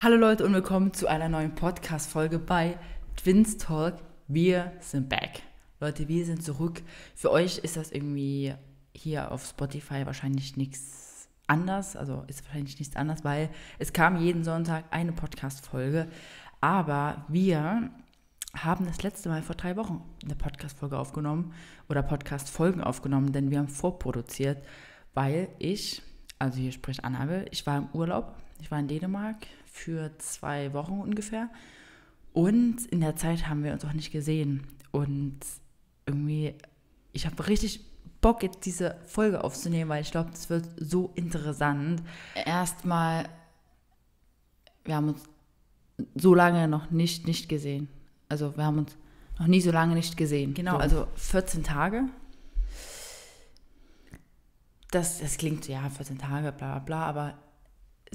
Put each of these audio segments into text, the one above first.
Hallo Leute und willkommen zu einer neuen Podcast-Folge bei Twins Talk. Wir sind back. Leute, wir sind zurück. Für euch ist das irgendwie hier auf Spotify wahrscheinlich nichts anders. Also ist wahrscheinlich nichts anders, weil es kam jeden Sonntag eine Podcast-Folge. Aber wir haben das letzte Mal vor drei Wochen eine Podcast-Folge aufgenommen oder Podcast-Folgen aufgenommen, denn wir haben vorproduziert, weil ich, also hier spricht Annabel, ich war im Urlaub, ich war in Dänemark für zwei Wochen ungefähr und in der Zeit haben wir uns auch nicht gesehen und irgendwie, ich habe richtig Bock, jetzt diese Folge aufzunehmen, weil ich glaube, das wird so interessant. Erstmal, wir haben uns so lange noch nicht, nicht gesehen. Also wir haben uns noch nie so lange nicht gesehen. Genau, so. also 14 Tage. Das, das klingt, ja, 14 Tage, bla bla bla, aber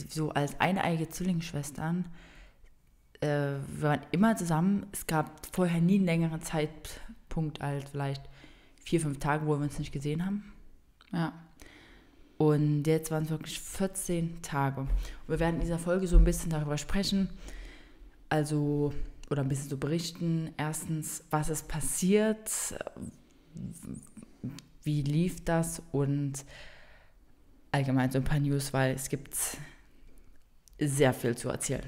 so als eineige Zwillingsschwestern, äh, wir waren immer zusammen. Es gab vorher nie einen längeren Zeitpunkt als vielleicht vier, fünf Tage, wo wir uns nicht gesehen haben. Ja. Und jetzt waren es wirklich 14 Tage. Und wir werden in dieser Folge so ein bisschen darüber sprechen. Also, oder ein bisschen so berichten. Erstens, was ist passiert? Wie lief das? Und allgemein so ein paar News, weil es gibt sehr viel zu erzählen.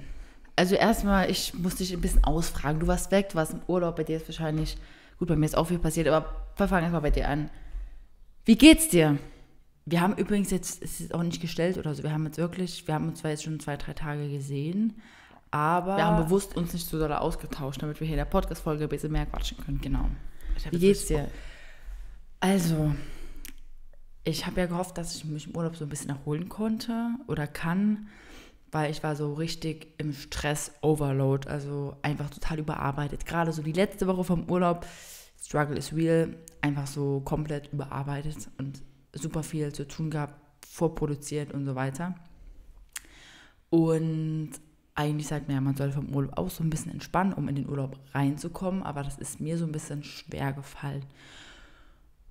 Also erstmal, ich muss dich ein bisschen ausfragen. Du warst weg, du warst im Urlaub, bei dir ist wahrscheinlich, gut, bei mir ist auch viel passiert, aber wir fangen erstmal bei dir an. Wie geht's dir? Wir haben übrigens jetzt, es ist auch nicht gestellt oder so, wir haben jetzt wirklich, wir haben uns zwar jetzt schon zwei, drei Tage gesehen, aber... Wir haben bewusst uns nicht so doll ausgetauscht, damit wir hier in der Podcast-Folge ein bisschen mehr quatschen können, genau. Wie geht's dir? Also, ich habe ja gehofft, dass ich mich im Urlaub so ein bisschen erholen konnte oder kann weil ich war so richtig im Stress-Overload, also einfach total überarbeitet. Gerade so die letzte Woche vom Urlaub, Struggle is real, einfach so komplett überarbeitet und super viel zu tun gehabt, vorproduziert und so weiter. Und eigentlich sagt man ja, man soll vom Urlaub auch so ein bisschen entspannen, um in den Urlaub reinzukommen, aber das ist mir so ein bisschen schwer gefallen.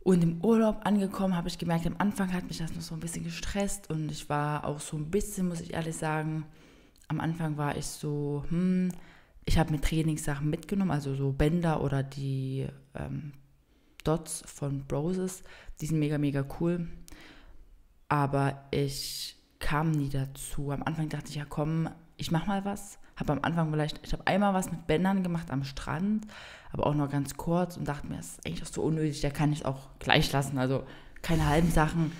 Und im Urlaub angekommen habe ich gemerkt, am Anfang hat mich das noch so ein bisschen gestresst und ich war auch so ein bisschen, muss ich ehrlich sagen, am Anfang war ich so, hm, ich habe mir Trainingssachen mitgenommen, also so Bänder oder die ähm, Dots von Broses, die sind mega, mega cool. Aber ich kam nie dazu. Am Anfang dachte ich, ja komm, ich mach mal was. Habe am Anfang vielleicht, ich habe einmal was mit Bändern gemacht am Strand, aber auch nur ganz kurz und dachte mir, das ist eigentlich auch so unnötig, da kann ich es auch gleich lassen. Also keine halben Sachen.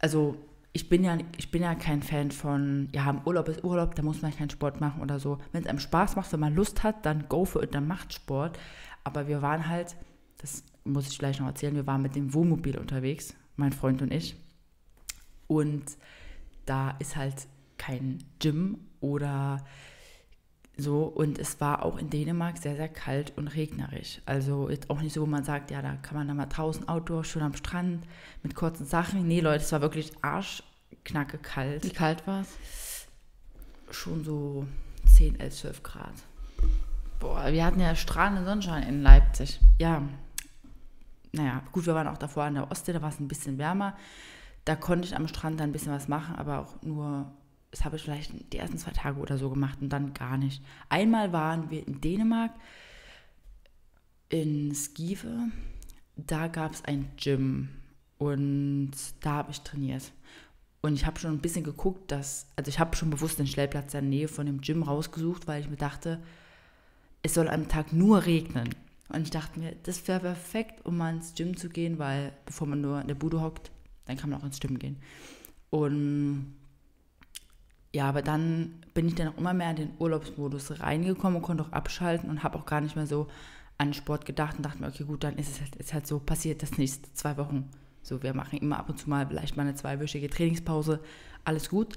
Also ich bin ja, ich bin ja kein Fan von, ja, im Urlaub ist Urlaub, da muss man keinen Sport machen oder so. Wenn es einem Spaß macht, wenn man Lust hat, dann go for it, dann macht Sport. Aber wir waren halt, das muss ich gleich noch erzählen, wir waren mit dem Wohnmobil unterwegs, mein Freund und ich. Und da ist halt kein Gym oder so, und es war auch in Dänemark sehr, sehr kalt und regnerisch. Also jetzt auch nicht so, wo man sagt, ja, da kann man dann mal draußen Outdoor, schön am Strand mit kurzen Sachen. Nee, Leute, es war wirklich arschknacke kalt. Wie kalt war es? Schon so 10, 11, 12 Grad. Boah, wir hatten ja strahlenden Sonnenschein in Leipzig. Ja, naja, gut, wir waren auch davor an der Ostsee, da war es ein bisschen wärmer. Da konnte ich am Strand dann ein bisschen was machen, aber auch nur das habe ich vielleicht die ersten zwei Tage oder so gemacht und dann gar nicht. Einmal waren wir in Dänemark, in Skive. Da gab es ein Gym und da habe ich trainiert. Und ich habe schon ein bisschen geguckt, dass, also ich habe schon bewusst den Stellplatz in der Nähe von dem Gym rausgesucht, weil ich mir dachte, es soll am Tag nur regnen. Und ich dachte mir, das wäre perfekt, um mal ins Gym zu gehen, weil bevor man nur in der Bude hockt, dann kann man auch ins Gym gehen. Und ja, aber dann bin ich dann auch immer mehr in den Urlaubsmodus reingekommen und konnte auch abschalten und habe auch gar nicht mehr so an Sport gedacht und dachte mir, okay, gut, dann ist es halt, ist halt so passiert, das nächste zwei Wochen. So, wir machen immer ab und zu mal vielleicht mal eine zweiwöchige Trainingspause, alles gut.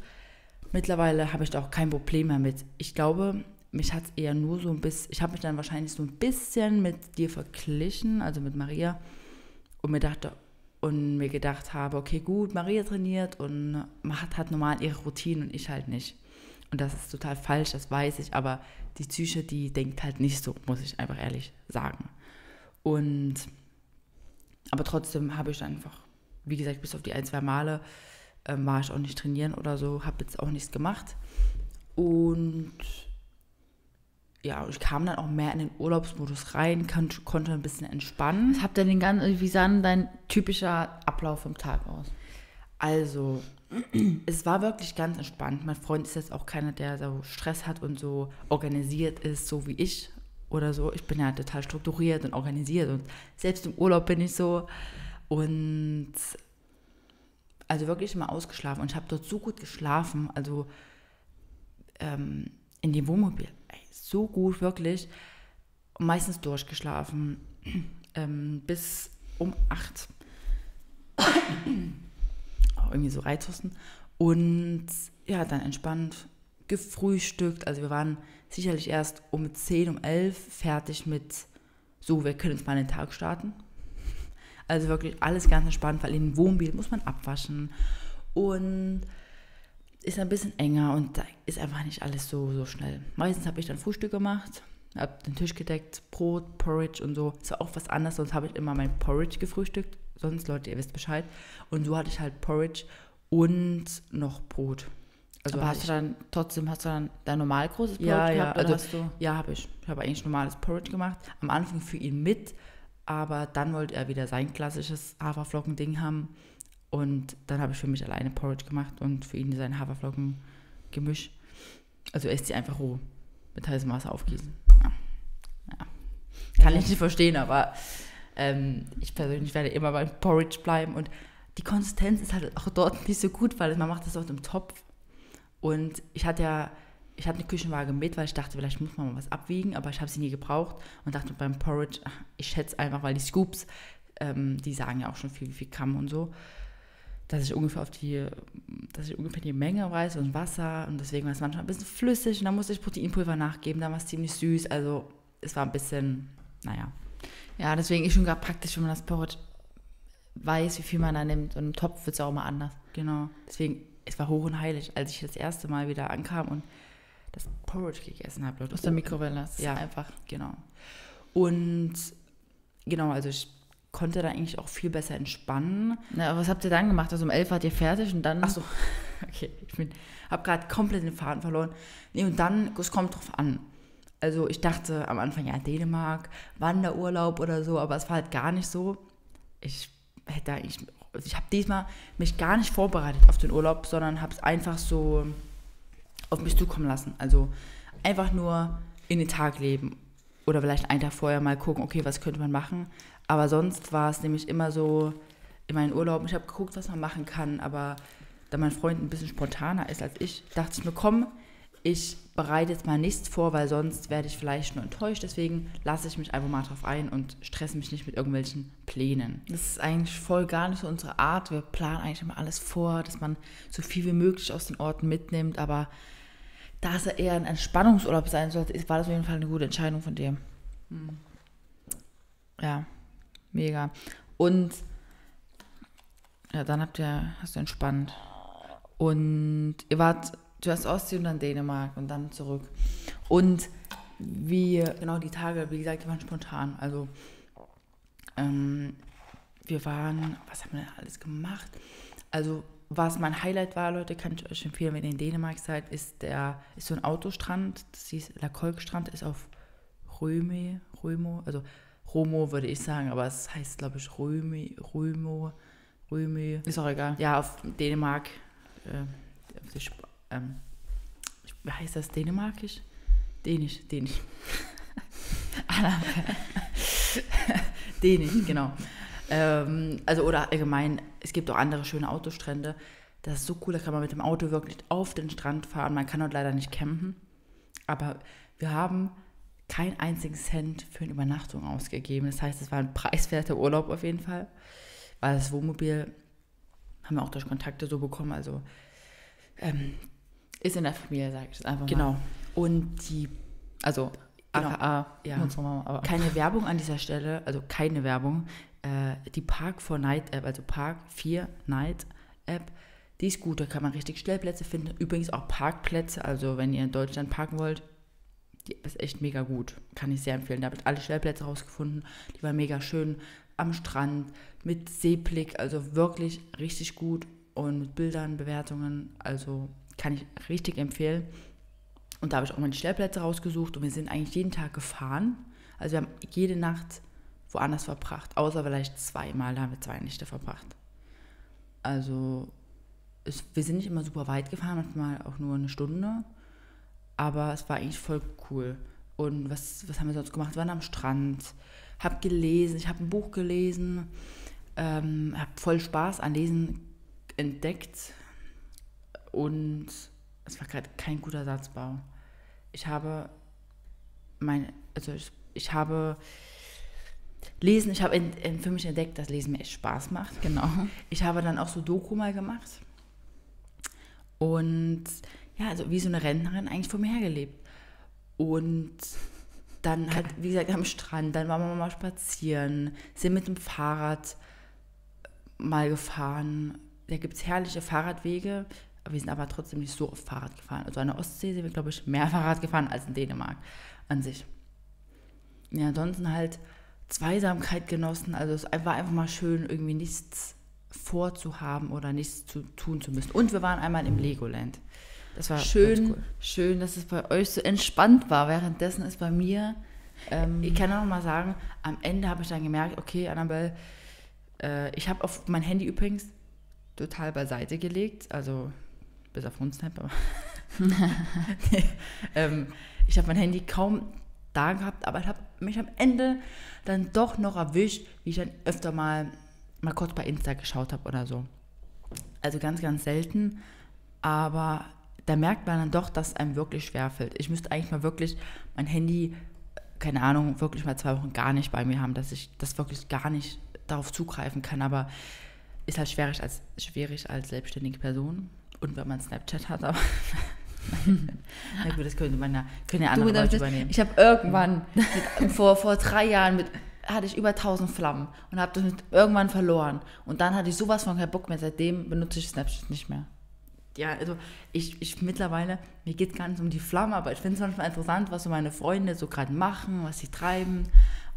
Mittlerweile habe ich da auch kein Problem mehr mit. Ich glaube, mich hat es eher nur so ein bisschen, ich habe mich dann wahrscheinlich so ein bisschen mit dir verglichen, also mit Maria, und mir dachte, und mir gedacht habe, okay, gut, Maria trainiert und hat, hat normal ihre Routine und ich halt nicht. Und das ist total falsch, das weiß ich, aber die Psyche, die denkt halt nicht so, muss ich einfach ehrlich sagen. Und aber trotzdem habe ich einfach, wie gesagt, bis auf die ein, zwei Male äh, war ich auch nicht trainieren oder so, habe jetzt auch nichts gemacht. Und ja, ich kam dann auch mehr in den Urlaubsmodus rein, kann, konnte ein bisschen entspannen. Was habt ihr den ganzen, wie sah denn dein typischer Ablauf im Tag aus? Also, es war wirklich ganz entspannt. Mein Freund ist jetzt auch keiner, der so Stress hat und so organisiert ist, so wie ich oder so. Ich bin ja total strukturiert und organisiert und selbst im Urlaub bin ich so. Und also wirklich immer ausgeschlafen. Und ich habe dort so gut geschlafen, also ähm, in dem Wohnmobil. So gut, wirklich. Meistens durchgeschlafen. Ähm, bis um acht. irgendwie so Reizhusten. Und ja, dann entspannt gefrühstückt. Also wir waren sicherlich erst um 10, um 11 fertig mit, so, wir können jetzt mal den Tag starten. Also wirklich alles ganz entspannt, weil in Wohnmobil muss man abwaschen und ist ein bisschen enger und da ist einfach nicht alles so, so schnell. Meistens habe ich dann Frühstück gemacht, habe den Tisch gedeckt, Brot, Porridge und so. Das war auch was anderes, sonst habe ich immer mein Porridge gefrühstückt. Sonst, Leute, ihr wisst Bescheid. Und so hatte ich halt Porridge und noch Brot. Also Aber hast du dann trotzdem, hast du dann dein normal großes Porridge ja, gehabt? Ja, also, ja, habe ich. Ich habe eigentlich normales Porridge gemacht. Am Anfang für ihn mit, aber dann wollte er wieder sein klassisches Haferflocken-Ding haben. Und dann habe ich für mich alleine Porridge gemacht und für ihn sein Haferflocken-Gemisch. Also er isst sie einfach roh mit heißem Wasser aufgießen. Ja. ja. Kann ich nicht verstehen, aber ähm, ich persönlich werde immer beim Porridge bleiben und die Konsistenz ist halt auch dort nicht so gut, weil man macht das dort im Topf. Und ich hatte ja, ich hatte eine Küchenwaage mit, weil ich dachte, vielleicht muss man mal was abwiegen, aber ich habe sie nie gebraucht und dachte beim Porridge, ich schätze einfach, weil die Scoops, ähm, die sagen ja auch schon viel, wie viel Gramm und so, dass ich ungefähr auf die, dass ich ungefähr die Menge weiß und Wasser und deswegen war es manchmal ein bisschen flüssig und dann musste ich Proteinpulver nachgeben, dann war es ziemlich süß, also es war ein bisschen, naja. Ja, deswegen ist schon gar praktisch, wenn man das Porridge weiß, wie viel man da nimmt und im Topf wird es auch immer anders. Genau, deswegen es war hoch und heilig, als ich das erste Mal wieder ankam und das Porridge gegessen habe. Aus der Mikrowelle. Ja, einfach, genau. Und genau, also ich konnte da eigentlich auch viel besser entspannen. Na, was habt ihr dann gemacht? Also um elf wart ihr fertig und dann. Ach so, okay. Ich habe gerade komplett den Faden verloren. Nee, und dann, es kommt drauf an. Also ich dachte am Anfang, ja, Dänemark, Wanderurlaub oder so, aber es war halt gar nicht so. Ich hätte eigentlich ich habe diesmal mich gar nicht vorbereitet auf den Urlaub, sondern habe es einfach so auf mich zukommen lassen. Also einfach nur in den Tag leben oder vielleicht einen Tag vorher mal gucken, okay, was könnte man machen. Aber sonst war es nämlich immer so in meinen Urlauben, ich habe geguckt, was man machen kann, aber da mein Freund ein bisschen spontaner ist als ich, dachte ich mir, komm, ich bereite jetzt mal nichts vor, weil sonst werde ich vielleicht nur enttäuscht. Deswegen lasse ich mich einfach mal drauf ein und stresse mich nicht mit irgendwelchen Plänen. Das ist eigentlich voll gar nicht so unsere Art. Wir planen eigentlich immer alles vor, dass man so viel wie möglich aus den Orten mitnimmt. Aber da es eher ein Entspannungsurlaub sein sollte, war das auf jeden Fall eine gute Entscheidung von dir. Hm. Ja, mega. Und ja, dann habt ihr, hast du entspannt. Und ihr wart zuerst Ostsee und dann Dänemark und dann zurück. Und wie, genau die Tage, wie gesagt, die waren spontan. Also ähm, wir waren, was haben wir denn alles gemacht? Also was mein Highlight war, Leute, kann ich euch empfehlen, wenn ihr in Dänemark seid, ist der, ist so ein Autostrand, das hieß La Kolkstrand, ist auf Röme, Römo, also Romo würde ich sagen, aber es heißt, glaube ich, Röme, Römo, Röme. Ist auch egal. Ja, auf Dänemark, äh, auf ähm, wie heißt das, Dänemarkisch? Dänisch, Dänisch. Dänisch, genau. Ähm, also, oder allgemein, es gibt auch andere schöne Autostrände. Das ist so cool, da kann man mit dem Auto wirklich auf den Strand fahren. Man kann dort leider nicht campen. Aber wir haben keinen einzigen Cent für eine Übernachtung ausgegeben. Das heißt, es war ein preiswerter Urlaub auf jeden Fall. Weil das Wohnmobil haben wir auch durch Kontakte so bekommen. Also ähm, ist in der Familie, sage ich es einfach genau. mal. Genau. Und die, also genau, AKA, ja, mal, keine Werbung an dieser Stelle, also keine Werbung. Äh, die Park 4 Night App, also Park 4 Night App, die ist gut, da kann man richtig Stellplätze finden. Übrigens auch Parkplätze, also wenn ihr in Deutschland parken wollt, die ist echt mega gut. Kann ich sehr empfehlen. Da habe ich alle Stellplätze rausgefunden. Die waren mega schön am Strand, mit Seeblick, also wirklich richtig gut und mit Bildern, Bewertungen. Also kann ich richtig empfehlen. Und da habe ich auch mal die Stellplätze rausgesucht und wir sind eigentlich jeden Tag gefahren. Also wir haben jede Nacht woanders verbracht, außer vielleicht zweimal, da haben wir zwei Nächte verbracht. Also es, wir sind nicht immer super weit gefahren, manchmal auch nur eine Stunde, aber es war eigentlich voll cool. Und was, was haben wir sonst gemacht? Wir waren am Strand, habe gelesen, ich habe ein Buch gelesen, ähm, habe voll Spaß an Lesen entdeckt und es war gerade kein guter Satzbau. Ich habe mein, also ich, ich habe Lesen, ich habe für mich entdeckt, dass Lesen mir echt Spaß macht. Genau. Ich habe dann auch so Doku mal gemacht. Und ja, also wie so eine Rentnerin eigentlich vor mir hergelebt. Und dann halt, wie gesagt, am Strand, dann waren wir mal spazieren, sind mit dem Fahrrad mal gefahren. Da gibt es herrliche Fahrradwege, wir sind aber trotzdem nicht so oft Fahrrad gefahren. Also an der Ostsee sind wir, glaube ich, mehr Fahrrad gefahren als in Dänemark an sich. Ja, ansonsten halt Zweisamkeit genossen. Also es war einfach mal schön, irgendwie nichts vorzuhaben oder nichts zu tun zu müssen. Und wir waren einmal im Legoland. Das war schön, cool. schön, dass es bei euch so entspannt war. Währenddessen ist bei mir. Ähm, ich kann auch noch mal sagen, am Ende habe ich dann gemerkt, okay, Annabelle, äh, ich habe auf mein Handy übrigens total beiseite gelegt. Also bis auf RunSnap, aber nee, ähm, ich habe mein Handy kaum da gehabt, aber ich habe mich am Ende dann doch noch erwischt, wie ich dann öfter mal, mal kurz bei Insta geschaut habe oder so. Also ganz, ganz selten, aber da merkt man dann doch, dass es einem wirklich schwerfällt. Ich müsste eigentlich mal wirklich mein Handy, keine Ahnung, wirklich mal zwei Wochen gar nicht bei mir haben, dass ich das wirklich gar nicht darauf zugreifen kann, aber ist halt schwierig als, schwierig als selbstständige Person und wenn man Snapchat hat, aber. Na gut, das könnte man ja, können ja andere Leute übernehmen. Ich habe irgendwann, mit, vor, vor drei Jahren, mit, hatte ich über 1000 Flammen und habe das irgendwann verloren. Und dann hatte ich sowas von keinen Bock mehr. Seitdem benutze ich Snapchat nicht mehr. Ja, also ich, ich mittlerweile, mir geht es gar nicht um die Flamme, aber ich finde es manchmal interessant, was so meine Freunde so gerade machen, was sie treiben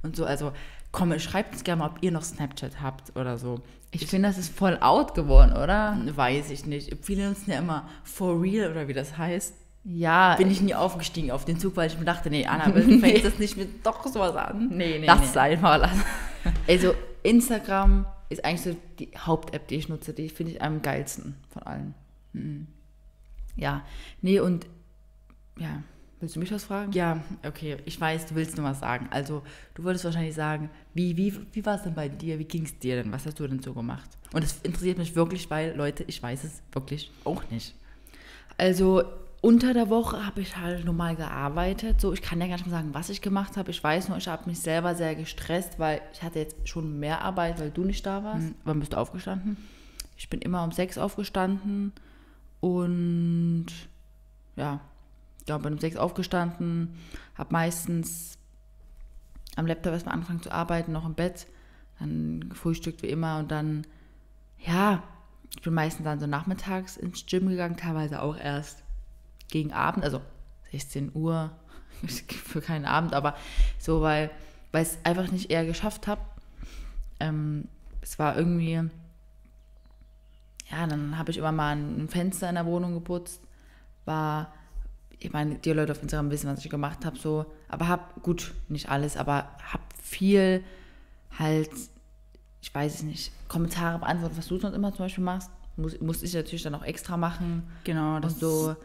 und so. Also komm, schreibt uns gerne mal, ob ihr noch Snapchat habt oder so. Ich finde, das ist voll out geworden, oder? Weiß ich nicht. Viele nutzen ja immer for real oder wie das heißt. Ja. Bin ich nie aufgestiegen auf den Zug, weil ich mir dachte, nee, Anna, nee. fängt das nicht mit doch sowas an. Nee, nee. Lass nee. es einfach lassen. Also, Instagram ist eigentlich so die Haupt-App, die ich nutze. Die finde ich am geilsten von allen. Mhm. Ja. Nee, und ja. Willst du mich was fragen? Ja, okay. Ich weiß, du willst nur was sagen. Also, du wolltest wahrscheinlich sagen, wie, wie, wie war es denn bei dir? Wie ging es dir denn? Was hast du denn so gemacht? Und das interessiert mich wirklich, weil, Leute, ich weiß es wirklich auch nicht. Also, unter der Woche habe ich halt normal gearbeitet. So, ich kann ja gar nicht mehr sagen, was ich gemacht habe. Ich weiß nur, ich habe mich selber sehr gestresst, weil ich hatte jetzt schon mehr Arbeit, weil du nicht da warst. Hm, wann bist du aufgestanden? Ich bin immer um sechs aufgestanden und ja, ja, bin um sechs aufgestanden, habe meistens am Laptop erstmal angefangen zu arbeiten, noch im Bett, dann gefrühstückt wie immer und dann, ja, ich bin meistens dann so nachmittags ins Gym gegangen, teilweise auch erst gegen Abend, also 16 Uhr, für keinen Abend, aber so, weil, ich es einfach nicht eher geschafft habe. Ähm, es war irgendwie, ja, dann habe ich immer mal ein Fenster in der Wohnung geputzt, war ich meine, die Leute auf Instagram wissen, was ich gemacht habe, so, aber hab, gut, nicht alles, aber hab viel halt, ich weiß es nicht, Kommentare beantwortet, was du sonst immer zum Beispiel machst, muss, muss ich natürlich dann auch extra machen. Genau, das und so,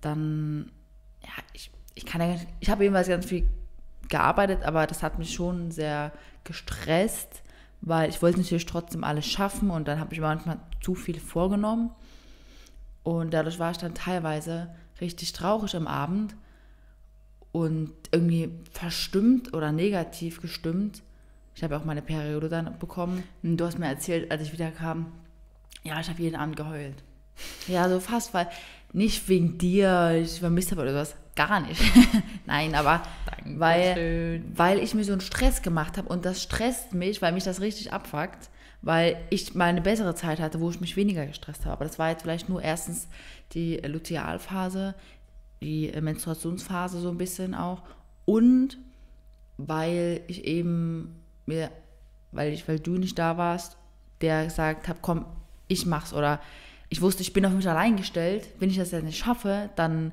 dann, ja, ich, ich kann ja, ich habe jedenfalls ganz viel gearbeitet, aber das hat mich schon sehr gestresst, weil ich wollte natürlich trotzdem alles schaffen und dann habe ich manchmal zu viel vorgenommen und dadurch war ich dann teilweise richtig traurig am Abend und irgendwie verstimmt oder negativ gestimmt. Ich habe auch meine Periode dann bekommen. Und du hast mir erzählt, als ich wieder kam, ja, ich habe jeden Abend geheult. Ja, so fast, weil nicht wegen dir, ich vermisst habe oder sowas, gar nicht. Nein, aber weil, weil ich mir so einen Stress gemacht habe und das stresst mich, weil mich das richtig abfuckt, weil ich mal eine bessere Zeit hatte, wo ich mich weniger gestresst habe. Aber das war jetzt vielleicht nur erstens die Lutealphase, die Menstruationsphase so ein bisschen auch und weil ich eben mir, weil ich, weil du nicht da warst, der gesagt hat, komm, ich mach's oder ich wusste, ich bin auf mich allein gestellt. Wenn ich das ja nicht schaffe, dann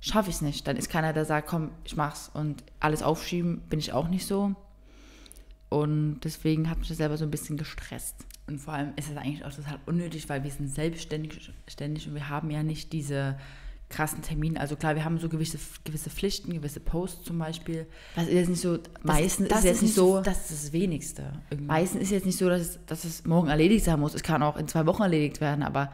schaffe ich es nicht. Dann ist keiner, der sagt, komm, ich mach's. Und alles aufschieben bin ich auch nicht so. Und deswegen hat mich das selber so ein bisschen gestresst. Und vor allem ist es eigentlich auch total unnötig, weil wir sind selbstständig ständig und wir haben ja nicht diese krassen Termine. Also klar, wir haben so gewisse, gewisse Pflichten, gewisse Posts zum Beispiel. Das ist jetzt nicht so, meistens das ist jetzt nicht so, Das ist das Wenigste. irgendwie. meistens ist jetzt nicht so, dass es, dass es morgen erledigt sein muss. Es kann auch in zwei Wochen erledigt werden, aber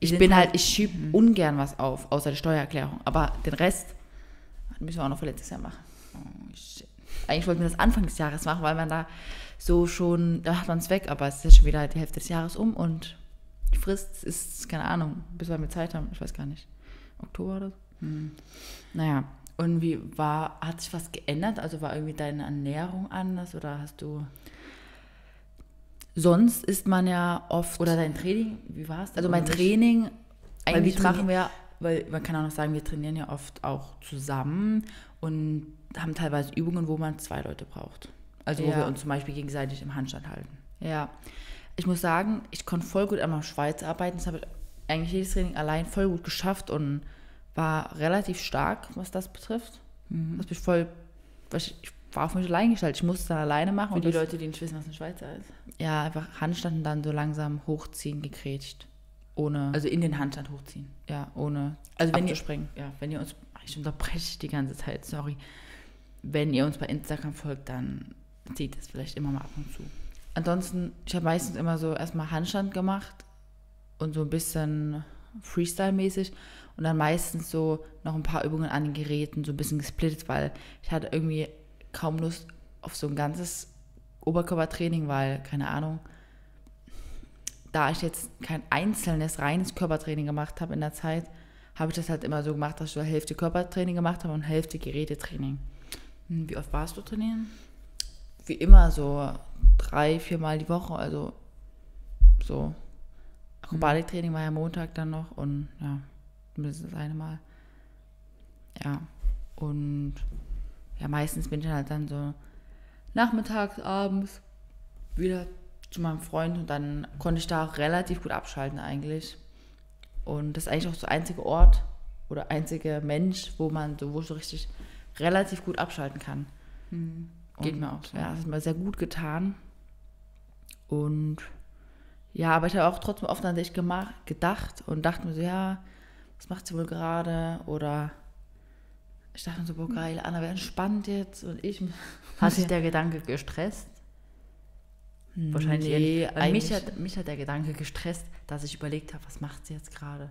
ich bin halt, halt- ich schiebe ungern was auf, außer die Steuererklärung. Aber den Rest müssen wir auch noch für letztes Jahr machen. Oh, shit. Eigentlich wollten wir das Anfang des Jahres machen, weil man da so schon, da hat man es weg, aber es ist jetzt schon wieder die Hälfte des Jahres um und die Frist ist, keine Ahnung, bis wir mit Zeit haben, ich weiß gar nicht. Oktober oder so? Hm. Naja, Und wie war, hat sich was geändert? Also war irgendwie deine Ernährung anders oder hast du, sonst ist man ja oft, oder dein Training, wie war es? also mein Training, eigentlich machen wir, weil man kann auch noch sagen, wir trainieren ja oft auch zusammen und haben teilweise Übungen, wo man zwei Leute braucht. Also wo Ja. wir uns zum Beispiel gegenseitig im Handstand halten. ja, ich muss sagen, ich konnte voll gut einmal Schweiz arbeiten, das habe ich eigentlich jedes Training allein voll gut geschafft und war relativ stark, was das betrifft. Das mich voll, ich, ich war auf mich allein gestellt, ich musste es dann alleine machen Für und die Leute, die nicht wissen, was ein Schweizer ist. ja, einfach Handstand und dann so langsam hochziehen, gegrätscht. Ohne, Also in den Handstand hochziehen. ja, ohne Also wenn ihr, abzuspringen. ja, wenn ihr uns, ich unterbreche die ganze Zeit, sorry. Wenn ihr uns bei Instagram folgt, dann seht es vielleicht immer mal ab und zu. Ansonsten, ich habe meistens immer so erstmal Handstand gemacht und so ein bisschen Freestyle-mäßig und dann meistens so noch ein paar Übungen an den Geräten, so ein bisschen gesplittet, weil ich hatte irgendwie kaum Lust auf so ein ganzes Oberkörpertraining, weil, keine Ahnung, da ich jetzt kein einzelnes reines Körpertraining gemacht habe in der Zeit, habe ich das halt immer so gemacht, dass ich so Hälfte Körpertraining gemacht habe und Hälfte Gerätetraining. Hm, Wie oft warst du trainieren? Wie immer so drei, viermal die Woche, also so. Akrobatiktraining war ja Montag dann noch und ja, mindestens eine Mal. Ja, und ja, meistens bin ich halt dann so nachmittags, abends wieder zu meinem Freund und dann konnte ich da relativ gut abschalten eigentlich. Und das ist eigentlich auch so der einzige Ort oder einzige Mensch, wo man so, wo ich so richtig relativ gut abschalten kann. Geht Und, mir auch so. Ja, das hat mir sehr gut getan. Und ja, aber ich habe auch trotzdem oft an dich gemacht, gedacht und dachte mir so, ja, was macht sie wohl gerade? Oder ich dachte mir so, boah, geil, Anna wäre entspannt jetzt und ich. Hat sich der Gedanke gestresst? Wahrscheinlich nee. Weil mich hat, mich hat der Gedanke gestresst, dass ich überlegt habe, was macht sie jetzt gerade? Und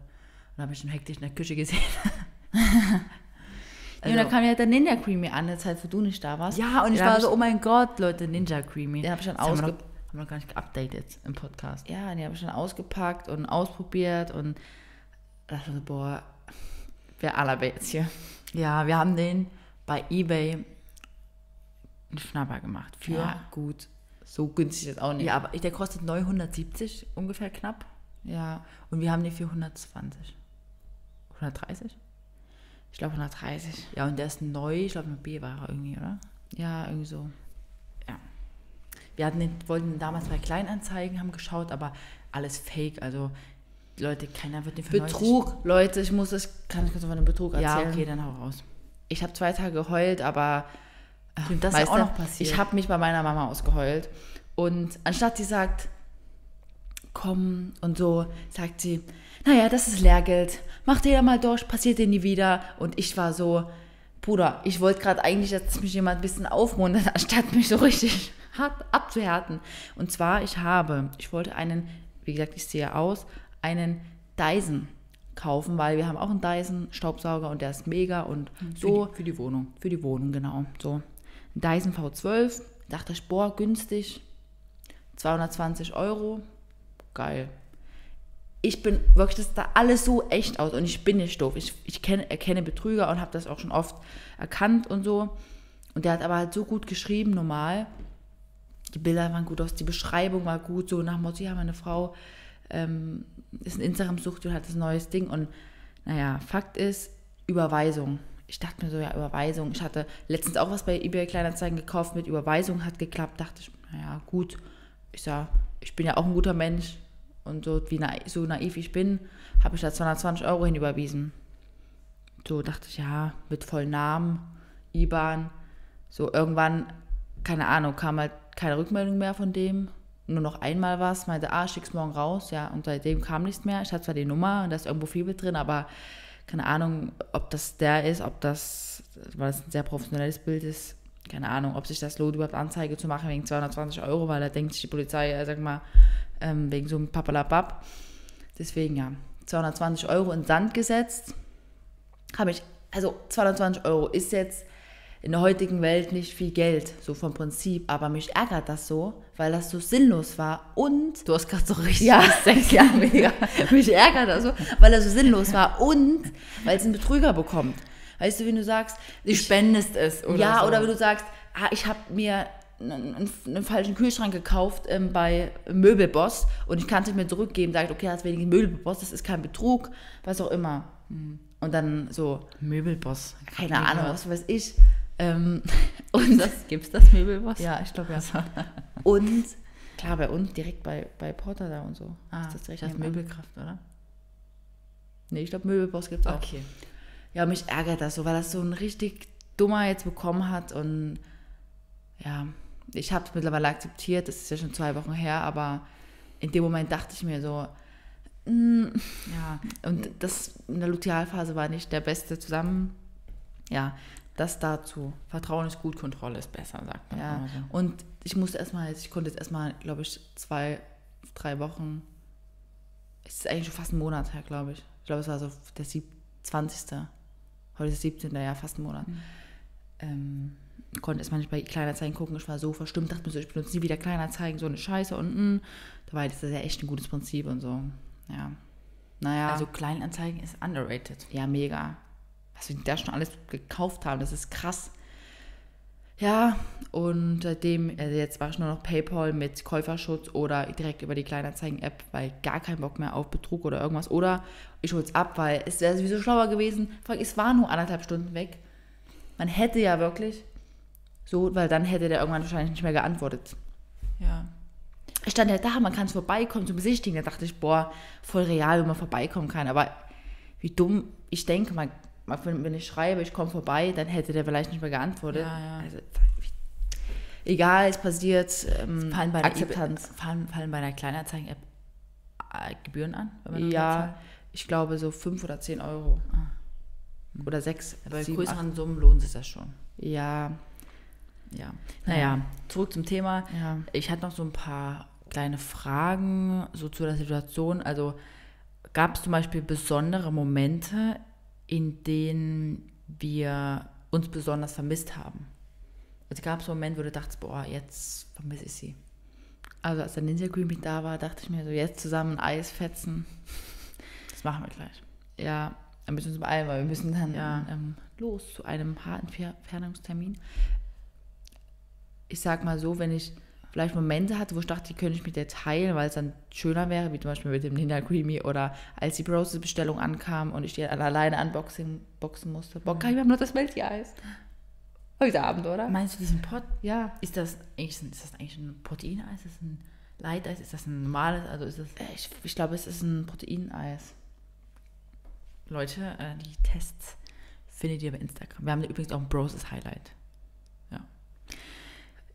dann habe ich ihn hektisch in der Küche gesehen. ja, und dann kam ja der Ninja Creamy an, der Zeit, wo du nicht da warst. ja, und ich Den war so, oh mein Gott, Leute, Ninja Creamy. Den hab ich dann Das haben wir, noch, haben wir noch gar nicht geupdatet im Podcast. Ja, die habe ich dann ausgepackt und ausprobiert und dachte so, boah, wer aller jetzt hier. Ja, wir haben den bei Ebay einen Schnapper gemacht. Für, Ja, gut. So günstig ist auch nicht. ja, aber der kostet 970 ungefähr knapp. ja Und wir haben den für 120. 130? ich glaube 130. Ja, und der ist neu, ich glaube mit B war er irgendwie, oder? Ja, irgendwie so. Wir hatten den, wollten damals bei Kleinanzeigen, haben geschaut, aber alles fake. Also, Leute, keiner wird den für Betrug, Leute, ich muss das, kann ich kurz von einem Betrug 90 erzählen? Ja, okay, dann hau raus. Ich habe zwei Tage geheult, aber Stimmt, das ist ja auch noch passiert. Ich habe mich bei meiner Mama ausgeheult. Und anstatt sie sagt, komm und so, sagt sie, naja, das ist Lehrgeld. Macht ihr ja mal durch, passiert dir nie wieder. Und ich war so, Bruder, ich wollte gerade eigentlich, dass mich jemand ein bisschen aufmuntert, anstatt mich so richtig hart abzuhärten. Und zwar, ich habe, ich wollte einen, wie gesagt, ich sehe aus, einen Dyson kaufen, weil wir haben auch einen Dyson Staubsauger und der ist mega und so für die Wohnung. für die Wohnung, genau. So. Dyson V12, dachte ich, boah, günstig. 220 Euro. Geil. Ich bin wirklich, das da alles so echt aus und ich bin nicht doof. Ich, ich kenn, erkenne Betrüger und habe das auch schon oft erkannt und so. Und der hat aber halt so gut geschrieben, normal. Die Bilder waren gut aus, die Beschreibung war gut, so nach Motto, ja, meine Frau ähm, ist ein Instagram-Sucht und hat das neues Ding. Und naja, Fakt ist, Überweisung. Ich dachte mir so, ja, Überweisung. Ich hatte letztens auch was bei eBay Kleinanzeigen gekauft mit Überweisung, hat geklappt. Dachte ich, naja, gut. Ich sag, ich bin ja auch ein guter Mensch. Und so, wie naiv, so naiv ich bin, habe ich da 220 Euro hinüberwiesen. so dachte ich, ja, mit vollen Namen, IBAN. So irgendwann, keine Ahnung, kam halt keine Rückmeldung mehr von dem. Nur noch einmal was, meinte, ah, schick's morgen raus, ja. Und seitdem kam nichts mehr. Ich hatte zwar die Nummer und da ist irgendwo Fibel drin, aber keine Ahnung, ob das der ist, ob das, weil das ein sehr professionelles Bild ist, keine Ahnung, ob sich das lohnt, überhaupt Anzeige zu machen wegen 220 Euro, weil da denkt sich die Polizei, äh, sag mal, ähm, wegen so einem Papalabab. Deswegen ja, 220 Euro in Sand gesetzt. Habe ich, also 220 Euro ist jetzt in der heutigen Welt nicht viel Geld, so vom Prinzip, aber mich ärgert das so, weil das so sinnlos war und... Du hast gerade so richtig ja, ja, mega. mich ärgert das so, weil das so sinnlos war und weil es ein Betrüger bekommt. Weißt du, wenn du sagst... Du spendest es oder Ja, so. oder wenn du sagst, ah, ich habe mir einen, einen, falschen Kühlschrank gekauft ähm, bei Möbelboss und ich kann es nicht mehr zurückgeben, sagt, okay, das ist wegen Möbelboss, das ist kein Betrug, was auch immer. Hm. Und dann so. Möbelboss. Keine Ahnung, was weiß ich. Ähm, und das, gibt's das Möbelboss? Ja, ich glaube ja. und klar, bei uns direkt bei, bei Porter da und so. Ah, ist das direkt das Möbelkraft, oder? Nee, ich glaube, Möbelboss gibt es auch. Okay. Ja, mich ärgert das so, weil das so ein richtig dummer jetzt bekommen hat und ja, ich habe es mittlerweile akzeptiert, das ist ja schon zwei Wochen her, aber in dem Moment dachte ich mir so, mm, ja, und das in der Lutealphase war nicht der beste zusammen. Ja, das dazu. Vertrauen ist gut, Kontrolle ist besser, sagt man. Ja, so. und ich musste erstmal, ich konnte jetzt erstmal, glaube ich, zwei, drei Wochen, es ist eigentlich schon fast ein Monat her, glaube ich. Ich glaube, es war so der 20. Heute ist 17. Ja, fast ein Monat. Mhm. Ähm, konnte erstmal nicht bei Kleinerzeigen gucken. Ich war so verstimmt, dachte mir so, ich benutze nie wieder Kleinerzeigen, so eine Scheiße und mh. Mm. Dabei ist das ja echt ein gutes Prinzip und so. Ja. Naja. Also Kleinanzeigen ist underrated. Ja, mega. Was wir da schon alles gekauft haben, das ist krass. Ja, und seitdem, also jetzt war ich nur noch PayPal mit Käuferschutz oder direkt über die Kleinanzeigen-App, weil gar kein Bock mehr auf Betrug oder irgendwas. Oder ich hole es ab, weil es wäre sowieso schlauer gewesen. Es war nur anderthalb Stunden weg. Man hätte ja wirklich so, weil dann hätte der irgendwann wahrscheinlich nicht mehr geantwortet. Ja. Ich stand ja da, man kann es vorbeikommen zum Besichtigen. Da dachte ich, boah, voll real, wenn man vorbeikommen kann. Aber wie dumm, ich denke mal, wenn ich schreibe, ich komme vorbei, dann hätte der vielleicht nicht mehr geantwortet. Ja, ja. Also, egal, es passiert. Ähm, fallen, bei Akzeptanz. Fallen, fallen bei einer Kleinanzeigen-App äh, Gebühren an? ja, ich glaube so 5 oder 10 Euro. Ah. Oder 6. Bei größeren Summen lohnt sich das schon. Ja, ja, naja, zurück zum Thema. Ja. Ich hatte noch so ein paar kleine Fragen so zu der Situation. Also gab es zum Beispiel besondere Momente, in denen wir uns besonders vermisst haben? Also gab es Momente, wo du dachtest, boah, jetzt vermisse ich sie. Also als der Ninja mit da war, dachte ich mir so, jetzt zusammen Eis fetzen. Das machen wir gleich. Ja, ein bisschen zum Eilen, weil wir müssen dann ja. ähm, los zu einem Haarentfernungstermin ich sag mal so, wenn ich vielleicht Momente hatte, wo ich dachte, die könnte ich mit dir teilen, weil es dann schöner wäre, wie zum Beispiel mit dem Ninja Creamy oder als die Broses-Bestellung ankam und ich die alleine unboxing boxen musste. Boah, geil, wir haben noch das Melty-Eis. Heute Abend, oder? Meinst du diesen Pot? Ja. Ist das, ist das eigentlich ein Proteineis? Ist das ein Leiteis? Ist das ein normales? Also ist das äh, ich, ich glaube, es ist ein Proteineis. Leute, äh, die Tests findet ihr bei Instagram. Wir haben übrigens auch ein Broses Highlight.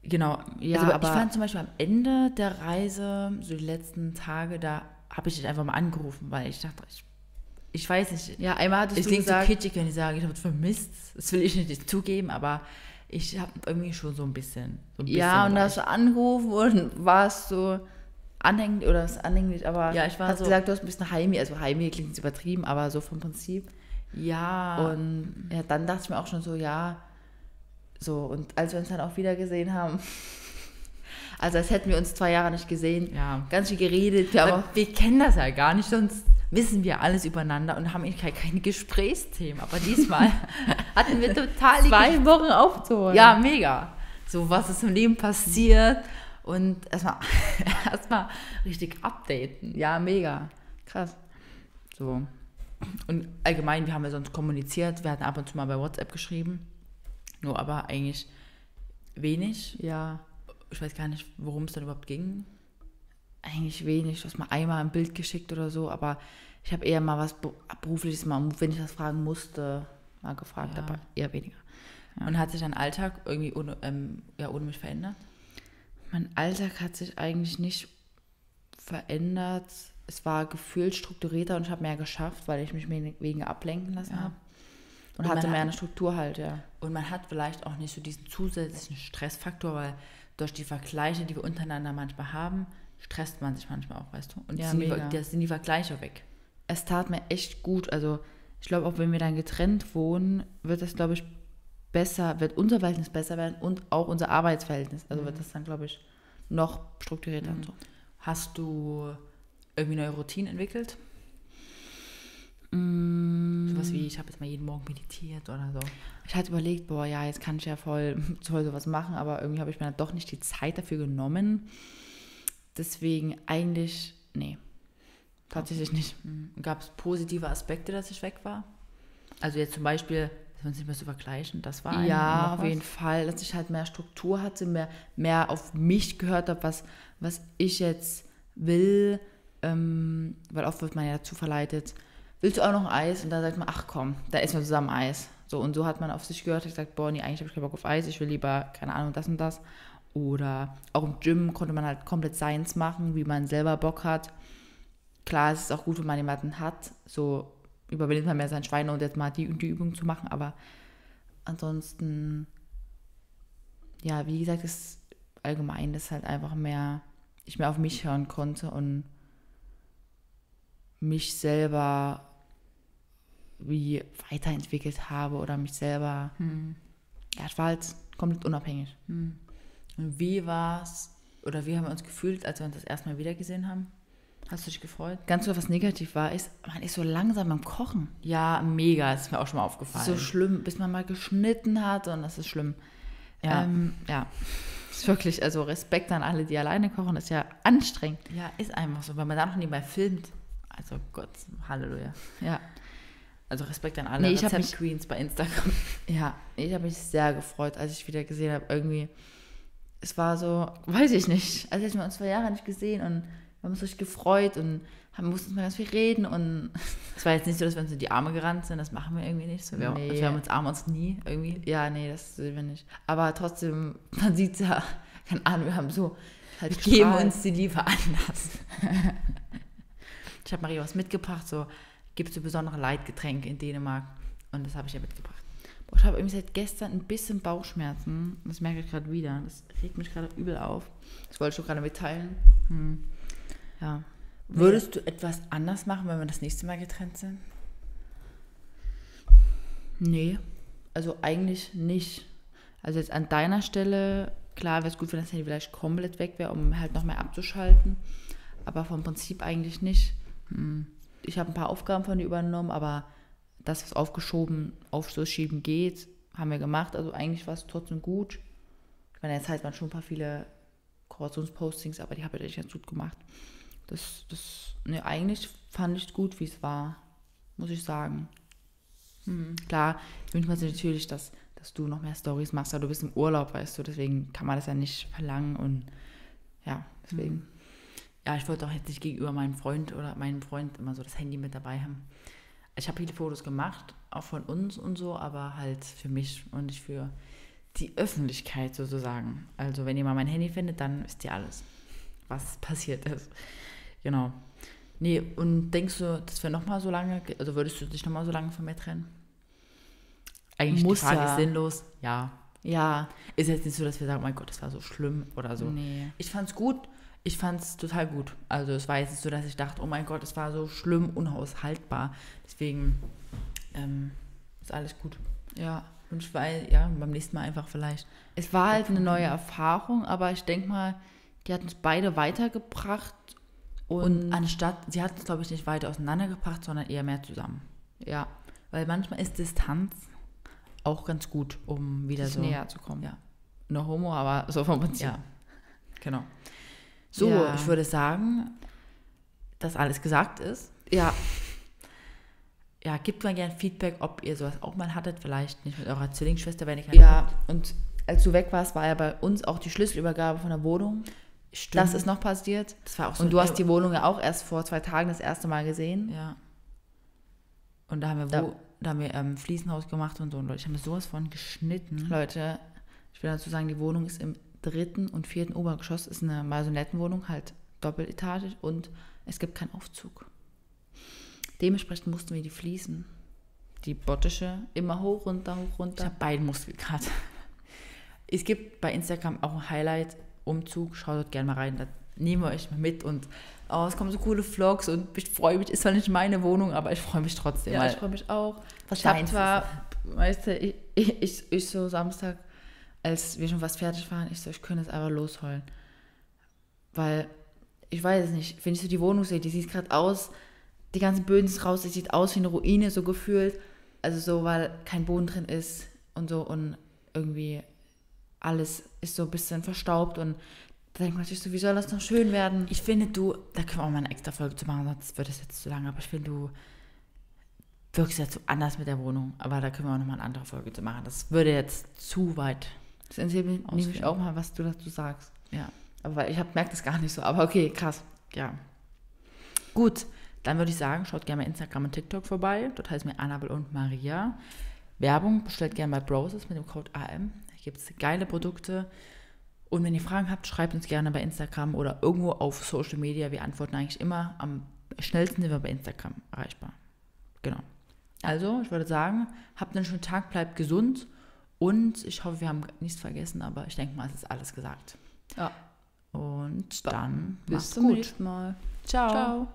Genau, ja, also, aber ich fand zum Beispiel am Ende der Reise, so die letzten Tage, da habe ich dich einfach mal angerufen, weil ich dachte, ich, ich weiß nicht. Ja, einmal hattest ich du gesagt... Ich so kitschig, wenn ich sage, ich habe es vermisst. Das will ich nicht zugeben, aber ich habe irgendwie schon so ein bisschen. So ein bisschen ja, und da hast du angerufen und warst so anhänglich, oder ist anhänglich, aber ja, ich war hast so, gesagt, du hast ein bisschen heimig, also heimig klingt übertrieben, aber so vom Prinzip. Ja. Und ja, dann dachte ich mir auch schon so, ja, so, und als wir uns dann auch wieder gesehen haben, also als hätten wir uns zwei Jahre nicht gesehen, ja. ganz viel geredet. Wir, aber wir kennen das ja gar nicht, sonst wissen wir alles übereinander und haben eigentlich keine Gesprächsthemen. Aber diesmal hatten wir total zwei Wochen aufzuholen. Ja, mega. So, was ist im Leben passiert und erstmal erstmal richtig updaten. Ja, mega. Krass. So. Und allgemein, wir haben ja sonst kommuniziert, wir hatten ab und zu mal bei WhatsApp geschrieben. Nur aber eigentlich wenig. Ja. Ich weiß gar nicht, worum es dann überhaupt ging. Eigentlich wenig. Du hast mal einmal ein Bild geschickt oder so, aber ich habe eher mal was Berufliches mal, wenn ich das fragen musste, mal gefragt, Ja. aber eher weniger. Ja. Und hat sich dein Alltag irgendwie ohne, ähm, ja, ohne mich verändert? Mein Alltag hat sich eigentlich nicht verändert. Es war gefühlt strukturierter und ich habe mehr geschafft, weil ich mich weniger ablenken lassen Ja. habe. Und, Und man hatte mehr hat- eine Struktur halt, ja. Und man hat vielleicht auch nicht so diesen zusätzlichen Stressfaktor, weil durch die Vergleiche, die wir untereinander manchmal haben, stresst man sich manchmal auch, weißt du? Und Ja, sind, die, mega. da sind die Vergleiche weg. Es tat mir echt gut. Also ich glaube, auch wenn wir dann getrennt wohnen, wird das, glaube ich, besser, wird unser Verhältnis besser werden und auch unser Arbeitsverhältnis. Also wird das dann, glaube ich, noch strukturierter und so. Hast du irgendwie neue Routinen entwickelt? Mm. Sowas wie, ich habe jetzt mal jeden Morgen meditiert oder so. Ich hatte überlegt, boah, ja, jetzt kann ich ja voll, voll sowas machen, aber irgendwie habe ich mir dann doch nicht die Zeit dafür genommen. Deswegen eigentlich, nee, tatsächlich nicht. Gab es positive Aspekte, dass ich weg war? Also jetzt zum Beispiel, dass wir uns nicht mehr so vergleichen, das war ein- Ja, auf was? jeden Fall, dass ich halt mehr Struktur hatte, mehr, mehr auf mich gehört habe, was, was ich jetzt will, ähm, weil oft wird man ja dazu verleitet, willst du auch noch Eis? Und dann sagt man, ach komm, da essen wir zusammen Eis. So, und so hat man auf sich gehört, hat gesagt, boah, nee, eigentlich habe ich keinen Bock auf Eis, ich will lieber, keine Ahnung, das und das. Oder auch im Gym konnte man halt komplett seins machen, wie man selber Bock hat. Klar, es ist auch gut, wenn man jemanden hat, so überwindet man mehr sein Schwein und jetzt mal die die Übung zu machen, aber ansonsten, ja, wie gesagt, ist allgemein, dass halt einfach mehr, ich mehr auf mich hören konnte und mich selber wie weiterentwickelt habe oder mich selber, ja, ich war halt komplett unabhängig. Und wie war es, oder wie haben wir uns gefühlt, als wir uns das erste Mal wiedergesehen haben? Hast du dich gefreut? Ganz kurz, was negativ war, ist, man ist so langsam beim Kochen. Ja, mega, das ist mir auch schon mal aufgefallen. So schlimm, bis man mal geschnitten hat und das ist schlimm. Ja. ähm, ja. Ist wirklich, also Respekt an alle, die alleine kochen, ist ja anstrengend. ja, ist einfach so, weil man da noch nebenbei filmt. Also Gott, Halleluja. Ja. Also Respekt an alle Nee, ich hab Rezept mich- Queens bei Instagram. Ja, ich habe mich sehr gefreut, als ich wieder gesehen habe. Irgendwie, es war so, weiß ich nicht, als hätten wir uns zwei Jahre nicht gesehen und wir haben uns richtig gefreut und haben, mussten mal ganz viel reden und Es war jetzt nicht so, dass wir uns in die Arme gerannt sind, das machen wir irgendwie nicht. So, wir, Nee. also wir haben uns Arme uns nie irgendwie. ja, nee, das sehen wir nicht. Aber trotzdem, man sieht ja, keine Ahnung, wir haben so halt Wir geben uns die Liebe anders. ich habe Maria was mitgebracht, so gibt es so besondere Leitgetränke in Dänemark. Und das habe ich ihr mitgebracht. Boah, ich habe irgendwie seit gestern ein bisschen Bauchschmerzen. Das merke ich gerade wieder. Das regt mich gerade übel auf. Das wollte ich doch gerade mitteilen. Hm. Ja. Würdest du etwas anders machen, wenn wir das nächste Mal getrennt sind? Nee, also eigentlich nicht. Also jetzt an deiner Stelle, klar wäre es gut, wenn das Handy vielleicht komplett weg wäre, um halt noch mehr abzuschalten. Aber vom Prinzip eigentlich nicht. Hm. Ich habe ein paar Aufgaben von dir übernommen, aber das, was aufgeschoben, aufschieben geht, haben wir gemacht. Also eigentlich war es trotzdem gut. Ich meine, jetzt halt waren schon ein paar viele Kooperationspostings, aber die habe ich echt ganz gut gemacht. Das, das, ne, eigentlich fand ich gut, wie es war, muss ich sagen. Klar, wünscht man sich natürlich, dass, dass du noch mehr Stories machst, aber du bist im Urlaub, weißt du, deswegen kann man das ja nicht verlangen und ja, deswegen. Ja, ich wollte auch jetzt nicht gegenüber meinem Freund oder meinem Freund immer so das Handy mit dabei haben. Ich habe viele Fotos gemacht, auch von uns und so, aber halt für mich und nicht für die Öffentlichkeit sozusagen. Also wenn ihr mal mein Handy findet, dann wisst ihr alles, was passiert ist. Genau. Nee, und denkst du, dass wir nochmal so lange, also würdest du dich nochmal so lange von mir trennen? Eigentlich Muss die Frage ja. ist sinnlos. Ja. Ja, Ist jetzt nicht so, dass wir sagen, oh mein Gott, das war so schlimm oder so. nee. Ich fand's gut. Ich fand's total gut. Also es war jetzt nicht so, dass ich dachte, oh mein Gott, es war so schlimm, unaushaltbar. Deswegen ähm, ist alles gut. Ja. Und ich weiß, ja, beim nächsten Mal einfach vielleicht. Es war halt eine neue Erfahrung, aber ich denke mal, die hat uns beide weitergebracht und, Und anstatt, sie hat uns, glaube ich, nicht weiter auseinandergebracht, sondern eher mehr zusammen. ja, Weil manchmal ist Distanz auch ganz gut, um wieder sich so. näher zu kommen. Ja. No homo, aber so vom Prinzip. Ja, genau. So, Ja. ich würde sagen, dass alles gesagt ist. Ja, Ja, gebt mal gerne Feedback, ob ihr sowas auch mal hattet. Vielleicht nicht mit eurer Zwillingsschwester, wenn ihr keine ja. Und als du weg warst, war ja bei uns auch die Schlüsselübergabe von der Wohnung. Stimmt. Das ist noch passiert. Das war auch so Und du hast die Wohnung ja auch erst vor zwei Tagen das erste Mal gesehen. Ja. Und da haben wir Da- wo da haben wir ähm, Fliesenhaus gemacht und so. Und Leute, ich habe mir sowas von geschnitten. Leute, ich will dazu sagen, die Wohnung ist im dritten und vierten Obergeschoss, ist eine Maisonettenwohnung, halt doppeletagisch und es gibt keinen Aufzug. Dementsprechend mussten wir die Fliesen, die bottische, immer hoch, runter, hoch, Ich runter. habe beiden Muskelkater. Es gibt bei Instagram auch ein Highlight, Umzug, schaut dort gerne mal rein. Da nehmen wir euch mal mit und oh, es kommen so coole Vlogs und ich freue mich. Ist zwar nicht meine Wohnung, aber ich freue mich trotzdem. Ja, ich freue mich auch. Was ich habe zwar, weißt du, ich, ich, ich, ich so Samstag, als wir schon fast fertig waren, ich so, ich könnte jetzt einfach losheulen. Weil, ich weiß es nicht, wenn ich so die Wohnung sehe, die sieht gerade aus, die ganzen Böden sind raus, die sieht aus wie eine Ruine, so gefühlt. Also so, weil kein Boden drin ist und so und irgendwie alles ist so ein bisschen verstaubt und da denkt man sich so, wie soll das noch schön werden? Ich finde, du, da können wir auch mal eine extra Folge zu machen, sonst wird es jetzt zu lange, aber ich finde, du wirkst jetzt so anders mit der Wohnung. Aber da können wir auch nochmal eine andere Folge zu machen. Das würde jetzt zu weit. Das interessiert mich auch mal, was du dazu sagst. Ja. Aber weil ich merke das gar nicht so. Aber okay, krass. Ja. Gut, dann würde ich sagen, schaut gerne mal Instagram und TikTok vorbei. Dort heißt mir Annabel und Maria. Werbung bestellt gerne bei Broses mit dem Code AM. Da gibt es geile Produkte. Und wenn ihr Fragen habt, schreibt uns gerne bei Instagram oder irgendwo auf Social Media. Wir antworten eigentlich immer. Am schnellsten sind wir bei Instagram erreichbar. Genau. Also, ich würde sagen, habt einen schönen Tag, bleibt gesund und ich hoffe, wir haben nichts vergessen, aber ich denke mal, es ist alles gesagt. Ja. Und dann Bis macht's zum gut. nächsten Mal. Ciao. Ciao.